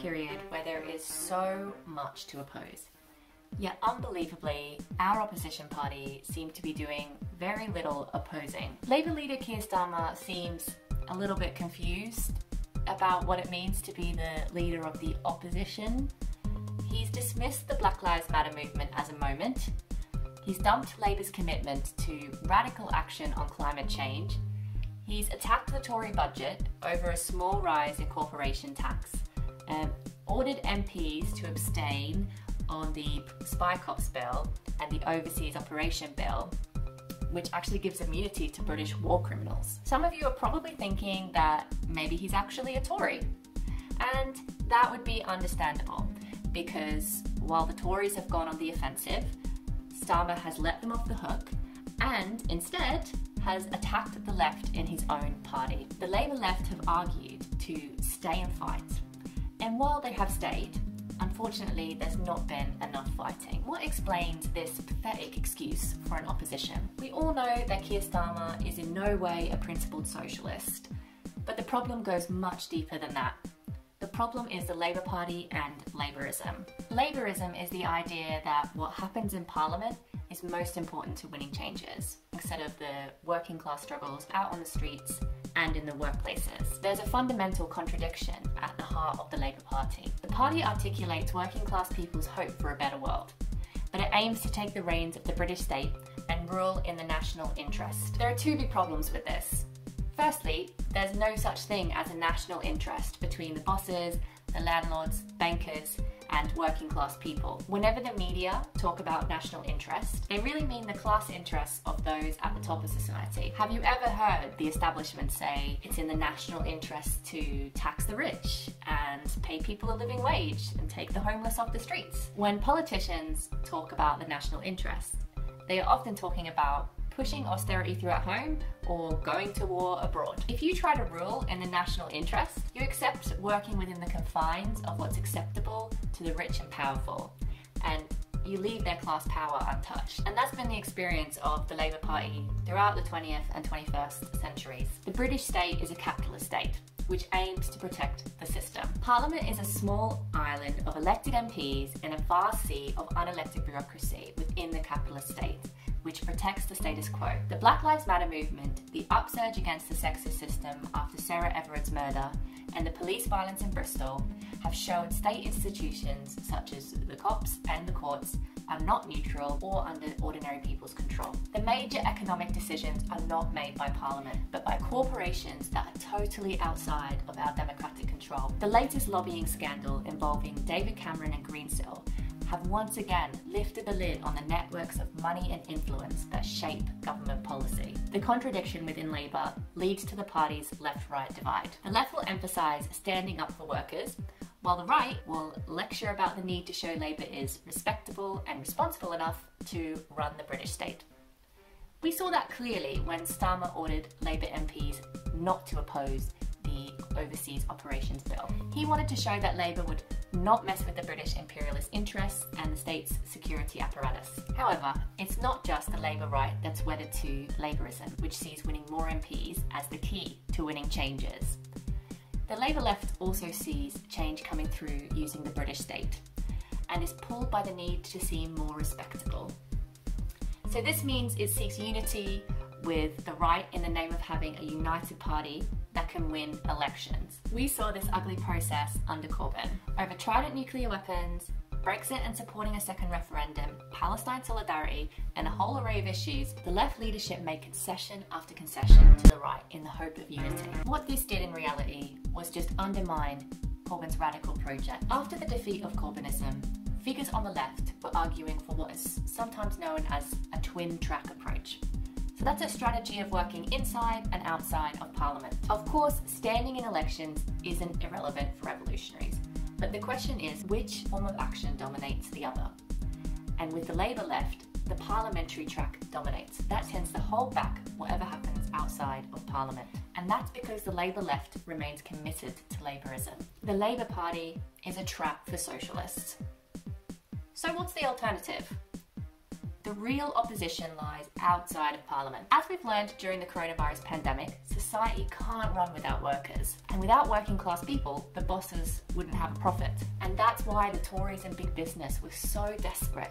period where there is so much to oppose. Yet, unbelievably, our opposition party seem to be doing very little opposing. Labour leader Keir Starmer seems a little bit confused about what it means to be the leader of the opposition. He's dismissed the Black Lives Matter movement as a moment. He's dumped Labour's commitment to radical action on climate change. He's attacked the Tory budget over a small rise in corporation tax, um, ordered MPs to abstain on the Spy Cops bill and the Overseas Operation bill, which actually gives immunity to British war criminals. Some of you are probably thinking that maybe he's actually a Tory, and that would be understandable because while the Tories have gone on the offensive, Starmer has let them off the hook and instead has attacked the left in his own party. The Labour left have argued to stay and fight, and while they have stayed, Unfortunately, there's not been enough fighting. What explains this pathetic excuse for an opposition? We all know that Keir Starmer is in no way a principled socialist, but the problem goes much deeper than that. The problem is the Labour Party and Labourism. Labourism is the idea that what happens in Parliament is most important to winning changes, instead of the working class struggles out on the streets and in the workplaces. There's a fundamental contradiction at the heart of the Labour Party. The party articulates working class people's hope for a better world, but it aims to take the reins of the British state and rule in the national interest. There are two big problems with this. Firstly, there's no such thing as a national interest between the bosses, the landlords, bankers, and working class people. Whenever the media talk about national interest, they really mean the class interests of those at the top of society. Have you ever heard the establishment say it's in the national interest to tax the rich and pay people a living wage and take the homeless off the streets? When politicians talk about the national interest, they are often talking about pushing austerity through at home or going to war abroad. If you try to rule in the national interest, you accept working within the confines of what's acceptable to the rich and powerful. And you leave their class power untouched. And that's been the experience of the Labour Party throughout the 20th and 21st centuries. The British state is a capitalist state which aims to protect the system. Parliament is a small island of elected MPs in a vast sea of unelected bureaucracy within the capitalist state which protects the status quo. The Black Lives Matter movement, the upsurge against the sexist system after Sarah Everard's murder, and the police violence in Bristol have shown state institutions such as the cops and the courts are not neutral or under ordinary people's control. The major economic decisions are not made by Parliament, but by corporations that are totally outside of our democratic control. The latest lobbying scandal involving David Cameron and Greensill have once again lifted the lid on the networks of money and influence that shape government policy. The contradiction within Labour leads to the party's left right divide. The left will emphasise standing up for workers, while the right will lecture about the need to show Labour is respectable and responsible enough to run the British state. We saw that clearly when Starmer ordered Labour MPs not to oppose Overseas Operations Bill. He wanted to show that Labour would not mess with the British imperialist interests and the state's security apparatus. However, it's not just the Labour right that's wedded to Labourism, which sees winning more MPs as the key to winning changes. The Labour left also sees change coming through using the British state and is pulled by the need to seem more respectable. So this means it seeks unity with the right in the name of having a united party can win elections. We saw this ugly process under Corbyn. Over Trident nuclear weapons, Brexit and supporting a second referendum, Palestine solidarity, and a whole array of issues, the left leadership made concession after concession to the right in the hope of unity. What this did in reality was just undermine Corbyn's radical project. After the defeat of Corbynism, figures on the left were arguing for what is sometimes known as a twin track approach. So that's a strategy of working inside and outside of Parliament. Of course, standing in elections isn't irrelevant for revolutionaries, but the question is which form of action dominates the other? And with the Labour left, the parliamentary track dominates. That tends to hold back whatever happens outside of Parliament. And that's because the Labour left remains committed to Labourism. The Labour Party is a trap for socialists. So, what's the alternative? The real opposition lies outside of Parliament. As we've learned during the coronavirus pandemic, society can't run without workers. And without working class people, the bosses wouldn't have a profit. And that's why the Tories and big business were so desperate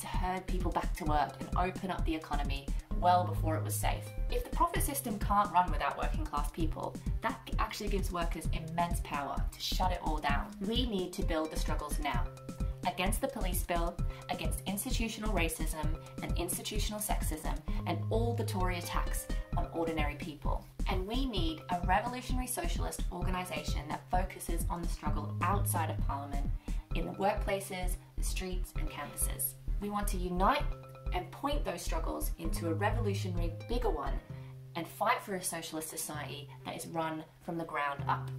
to herd people back to work and open up the economy well before it was safe. If the profit system can't run without working class people, that actually gives workers immense power to shut it all down. We need to build the struggles now against the police bill, against institutional racism and institutional sexism, and all the Tory attacks on ordinary people. And we need a revolutionary socialist organisation that focuses on the struggle outside of Parliament, in the workplaces, the streets, and campuses. We want to unite and point those struggles into a revolutionary, bigger one and fight for a socialist society that is run from the ground up.